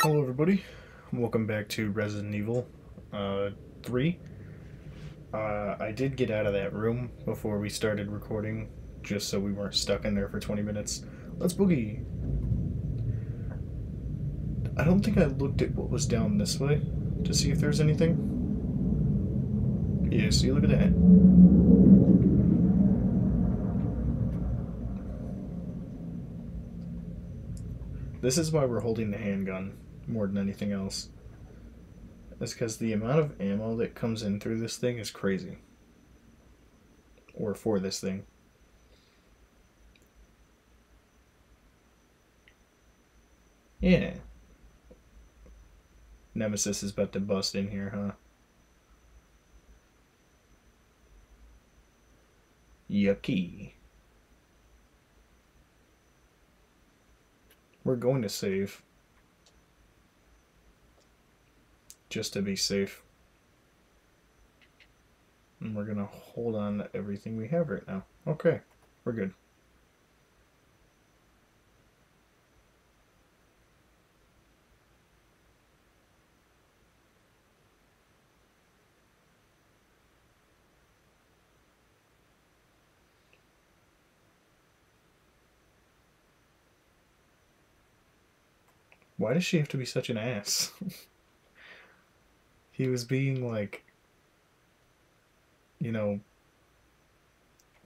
Hello, everybody. Welcome back to Resident Evil uh, 3. Uh, I did get out of that room before we started recording, just so we weren't stuck in there for 20 minutes. Let's boogie! I don't think I looked at what was down this way to see if there's anything. Yeah, see, look at that. This is why we're holding the handgun more than anything else. That's because the amount of ammo that comes in through this thing is crazy. Or for this thing. Yeah. Nemesis is about to bust in here, huh? Yucky. We're going to save. Just to be safe. And we're going to hold on to everything we have right now. Okay, we're good. Why does she have to be such an ass? he was being like, you know,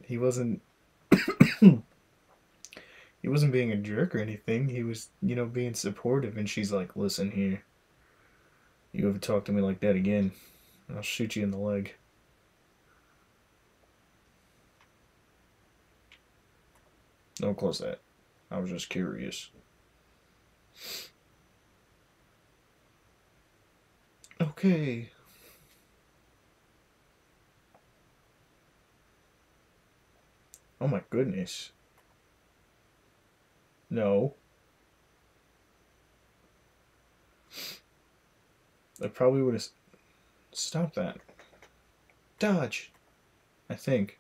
he wasn't. he wasn't being a jerk or anything. He was, you know, being supportive. And she's like, listen here. You ever talk to me like that again, I'll shoot you in the leg. Don't close that. I was just curious. Okay. Oh my goodness. No. I probably would have stopped that. Dodge. I think.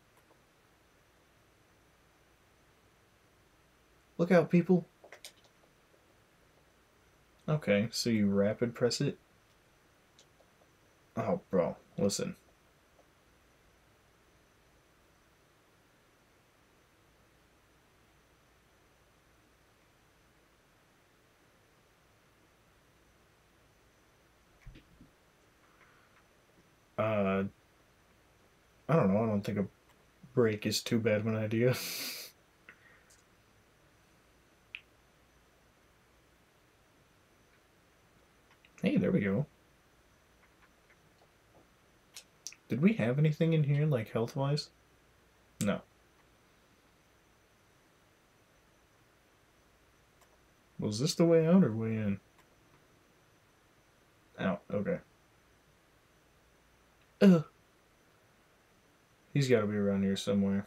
Look out, people. Okay, so you rapid press it? Oh, bro, listen. Uh, I don't know. I don't think a break is too bad of an idea. hey, there we go. Did we have anything in here, like, health-wise? No. Was this the way out or way in? Out, okay. Ugh. He's got to be around here somewhere.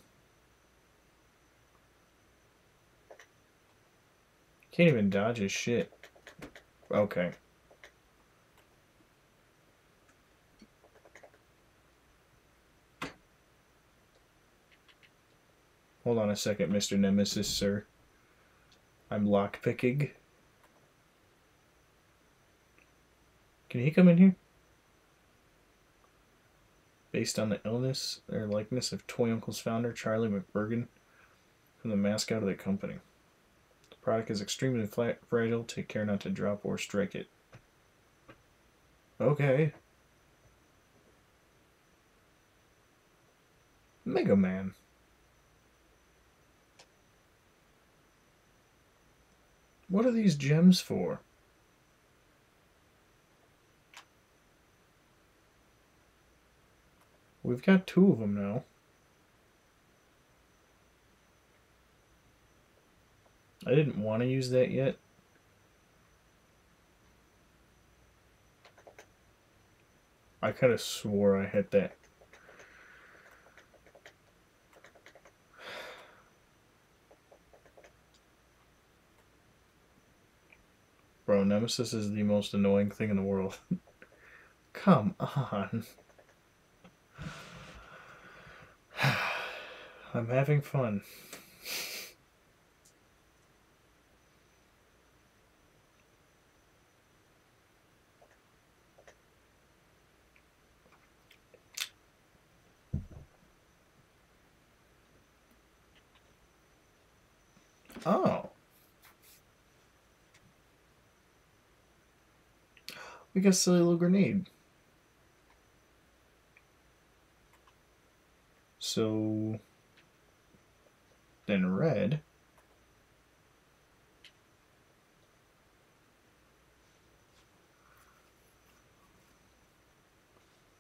Can't even dodge his shit. Okay. Hold on a second, Mr. Nemesis, sir. I'm lockpicking. Can he come in here? Based on the illness or likeness of Toy Uncle's founder, Charlie McBurgan, from the mascot of the company. The product is extremely fragile. Take care not to drop or strike it. Okay. Mega Man. What are these gems for? We've got two of them now. I didn't want to use that yet. I kind of swore I had that Bro, Nemesis is the most annoying thing in the world. Come on. I'm having fun. Oh. We got a silly little grenade. So then red.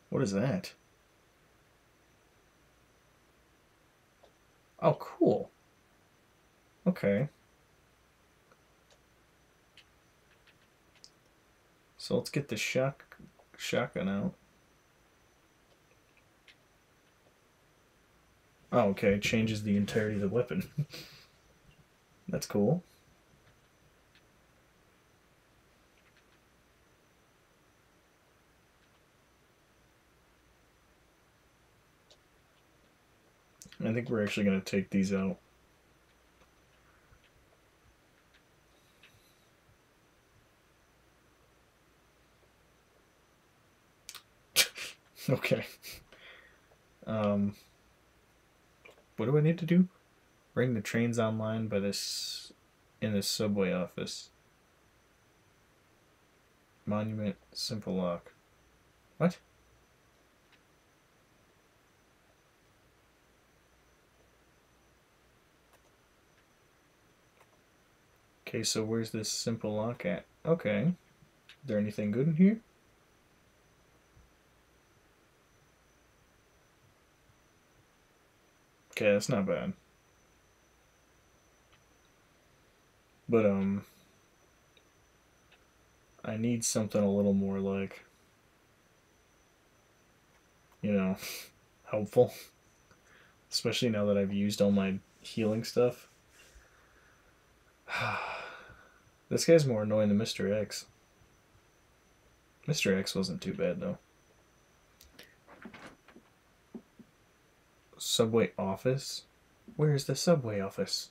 What is that? Oh, cool. Okay. So let's get the shock shotgun out. Oh, okay. Changes the entirety of the weapon. That's cool. I think we're actually going to take these out. okay. Um, what do I need to do? Bring the trains online by this in the subway office. Monument simple lock. What? Okay, so where's this simple lock at? Okay. Is there anything good in here? Okay, that's not bad. But, um, I need something a little more like, you know, helpful. Especially now that I've used all my healing stuff. this guy's more annoying than Mr. X. Mr. X wasn't too bad, though. Subway office? Where is the subway office?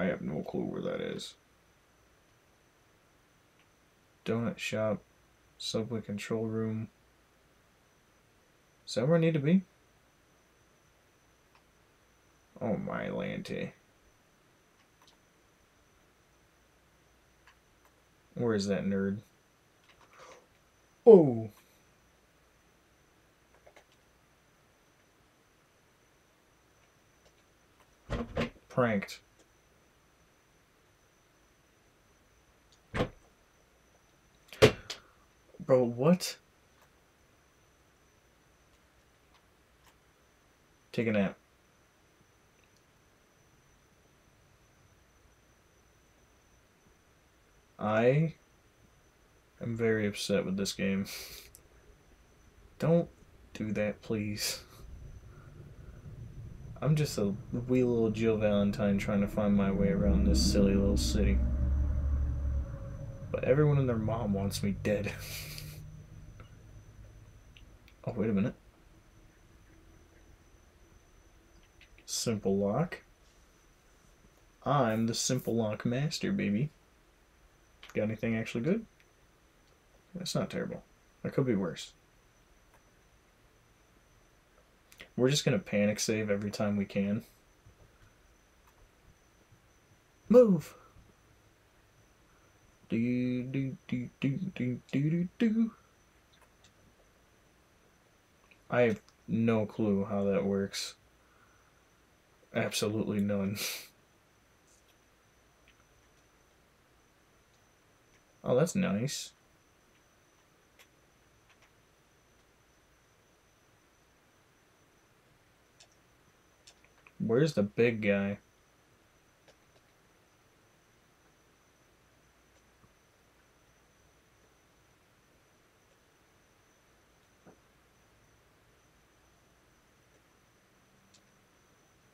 I have no clue where that is. Donut shop, subway control room. Is that where I need to be? Oh my lanty. Where is that nerd? Oh! Pranked. Bro, what? Take a nap. I am very upset with this game. Don't do that, please. I'm just a wee little Jill Valentine trying to find my way around this silly little city. But everyone and their mom wants me dead. oh, wait a minute. Simple lock. I'm the simple lock master, baby. Got anything actually good? That's not terrible. That could be worse. We're just going to panic save every time we can. Move! Do do do do do do do. I have no clue how that works. Absolutely none. oh, that's nice. Where's the big guy?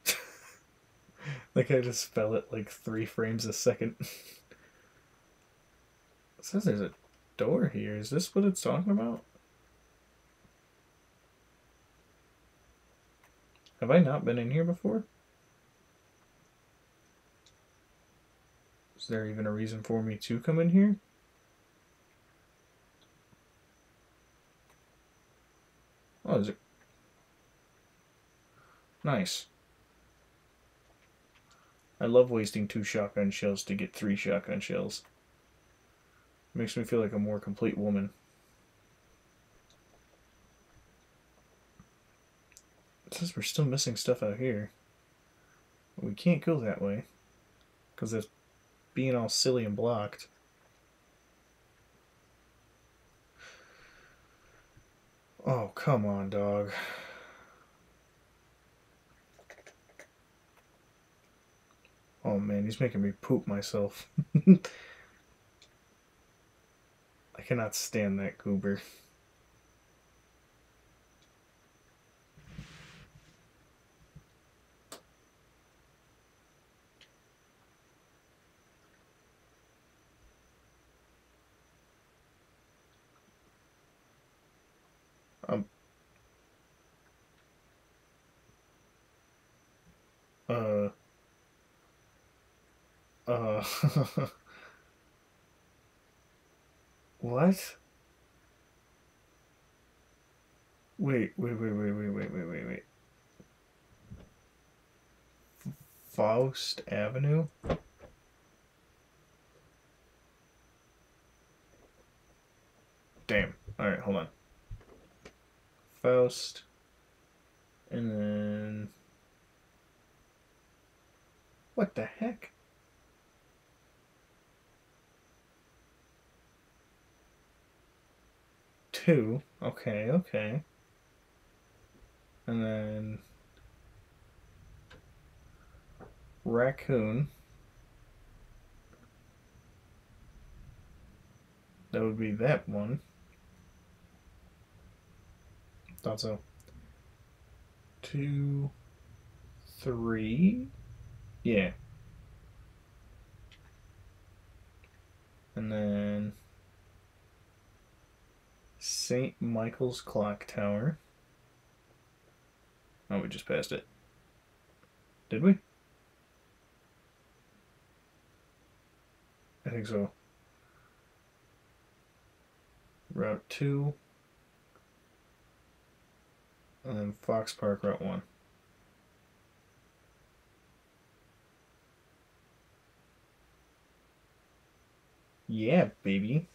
like I just fell at like three frames a second. it says there's a door here. Is this what it's talking about? Have I not been in here before? Is there even a reason for me to come in here? Oh, is it? Nice. I love wasting two shotgun shells to get three shotgun shells. Makes me feel like a more complete woman. Says we're still missing stuff out here. We can't go that way. Because it's being all silly and blocked. Oh, come on, dog. Oh man, he's making me poop myself. I cannot stand that goober. Uh. what? Wait, wait, wait, wait, wait, wait, wait, wait, wait. Faust Avenue? Damn. Alright, hold on. Faust. And then. What the heck? Two. Okay, okay. And then. Raccoon. That would be that one. Thought so. Two, three. Yeah. And then St. Michael's Clock Tower. Oh, we just passed it. Did we? I think so. Route 2. And then Fox Park Route 1. Yeah, baby.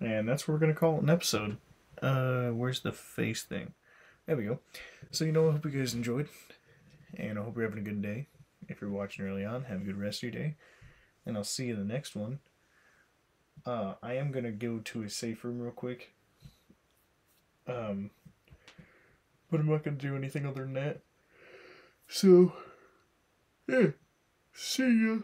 And that's what we're going to call an episode. Uh, where's the face thing? There we go. So, you know, I hope you guys enjoyed. And I hope you're having a good day. If you're watching early on, have a good rest of your day. And I'll see you in the next one. Uh, I am going to go to a safe room real quick. Um, but I'm not going to do anything other than that. So, yeah. See ya.